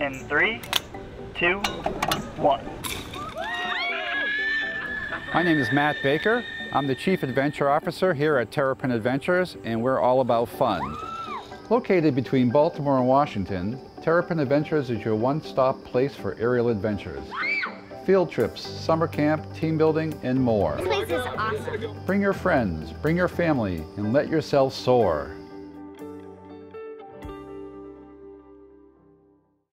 In three, two, one. My name is Matt Baker. I'm the Chief Adventure Officer here at Terrapin Adventures, and we're all about fun. Located between Baltimore and Washington, Terrapin Adventures is your one-stop place for aerial adventures. Field trips, summer camp, team building, and more. This place is awesome. Bring your friends, bring your family, and let yourself soar.